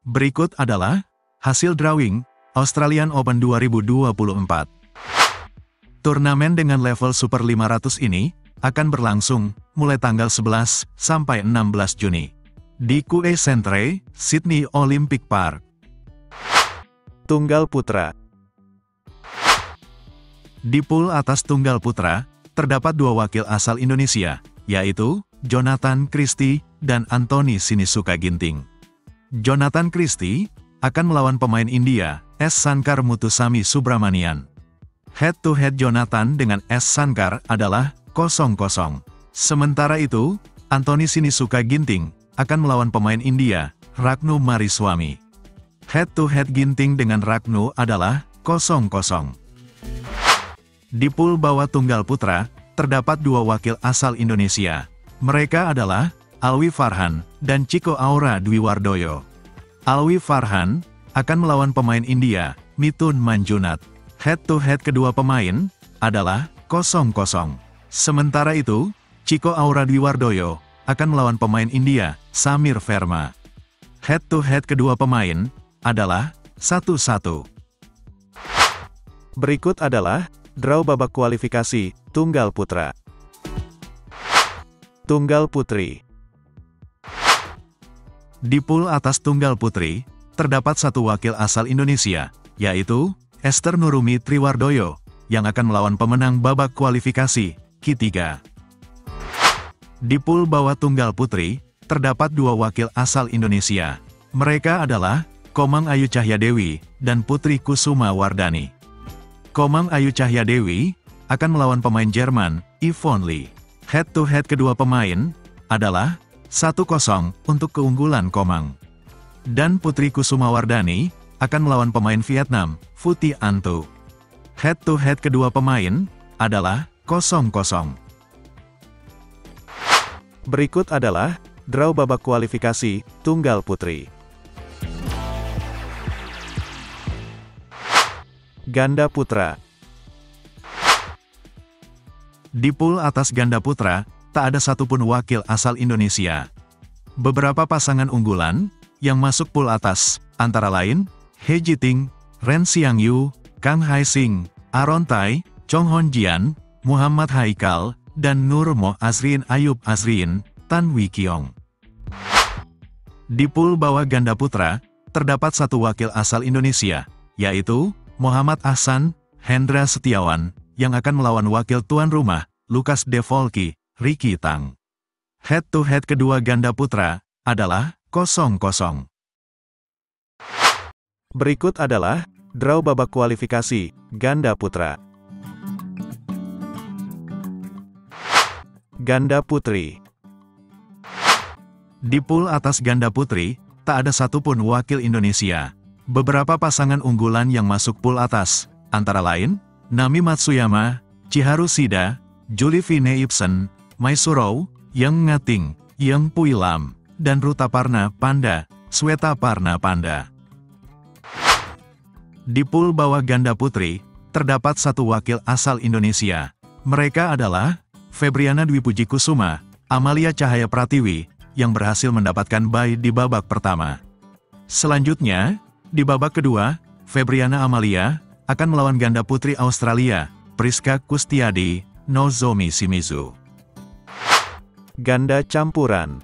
Berikut adalah hasil drawing Australian Open 2024. Turnamen dengan level Super 500 ini akan berlangsung mulai tanggal 11 sampai 16 Juni di QE Centre, Sydney Olympic Park. Tunggal Putra Di pool atas Tunggal Putra, terdapat dua wakil asal Indonesia, yaitu Jonathan Christie dan Anthony Sinisuka Ginting. Jonathan Christie akan melawan pemain India, S. Sankar Mutusami Subramanian. Head-to-head Jonathan dengan S. Sankar adalah 0-0. Sementara itu, Anthony Sinisuka Ginting akan melawan pemain India, Ragnu Mariswamy. Head-to-head Ginting dengan Ragnu adalah 0-0. Di pool bawah tunggal putra, terdapat dua wakil asal Indonesia. Mereka adalah Alwi Farhan, dan Chico Aura Dwi Wardoyo. Alwi Farhan akan melawan pemain India, Mitun Manjunat. Head-to-head kedua pemain adalah 0-0. Sementara itu, Chico Aura Dwi Wardoyo akan melawan pemain India, Samir Verma. Head-to-head kedua pemain adalah 1-1. Berikut adalah draw babak kualifikasi Tunggal Putra. Tunggal Putri Di pool atas tunggal putri, terdapat satu wakil asal Indonesia, yaitu Esther Nurumi Triwardoyo, yang akan melawan pemenang babak kualifikasi, Q3. Di pool bawah tunggal putri, terdapat dua wakil asal Indonesia. Mereka adalah Komang Ayu Cahyadewi dan Putri Kusuma Wardani. Komang Ayu Cahyadewi akan melawan pemain Jerman, Yvonne Lee. Head-to-head kedua pemain adalah 1-0 untuk keunggulan Komang. Dan Putri Kusuma Wardani akan melawan pemain Vietnam, Phuti Antu. Head-to-head kedua pemain adalah 0-0. Berikut adalah draw babak kualifikasi Tunggal Putri. Ganda Putra Di pool atas ganda putra, tak ada satupun wakil asal Indonesia. Beberapa pasangan unggulan yang masuk pool atas, antara lain, He Jiting, Ren Xiangyu, Kang Hai Sing, Aaron Tai, Chong Hon Jian, Muhammad Haikal, dan Nur Mo Azrin Ayub Azrin, Tan Wee Kiong. Di pool bawah ganda putra, terdapat satu wakil asal Indonesia, yaitu Muhammad Ahsan, Hendra Setiawan, yang akan melawan wakil tuan rumah, Lukas Devolki, Ricky Tang. Head-to-head kedua ganda putra adalah 0-0. Berikut adalah draw babak kualifikasi Ganda Putra. Ganda Putri Di pool atas ganda putri, tak ada satupun wakil Indonesia. Beberapa pasangan unggulan yang masuk pool atas, antara lain, Nami Matsuyama, Chiharu Shida, Julie Vine Ibsen, Maisuro, Yang Ngating, Yang Puilam, dan Ruta Parna Panda, Sweta Parna Panda. Di pool bawah ganda putri, terdapat satu wakil asal Indonesia. Mereka adalah Febriana Dwi Puji Kusuma, Amalia Cahaya Pratiwi, yang berhasil mendapatkan bye di babak pertama. Selanjutnya, di babak kedua, Febriana Amalia akan melawan ganda putri Australia, Priska Kustiadi, Nozomi Shimizu. Ganda Campuran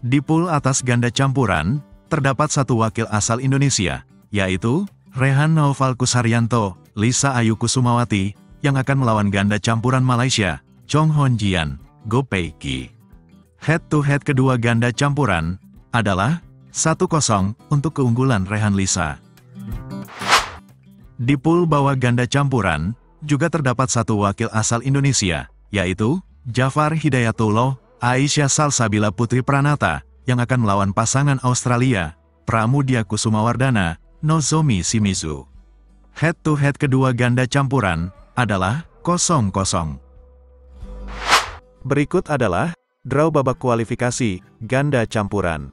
Di pool atas ganda campuran, terdapat satu wakil asal Indonesia, yaitu Rehan Naufal Kusaryanto, Lisa Ayu Kusumawati, yang akan melawan ganda campuran Malaysia, Chong Hon Jian, Go Pei Ki. Head-to-head kedua ganda campuran adalah 1-0 untuk keunggulan Rehan Lisa. Di pool bawah ganda campuran, juga terdapat satu wakil asal Indonesia, yaitu Jafar Hidayatullah, Aisyah Salsabila Putri Pranata, yang akan melawan pasangan Australia, Pramudia Kusumawardana, Nozomi Shimizu. Head-to-head kedua ganda campuran adalah 0-0. Berikut adalah draw babak kualifikasi Ganda Campuran.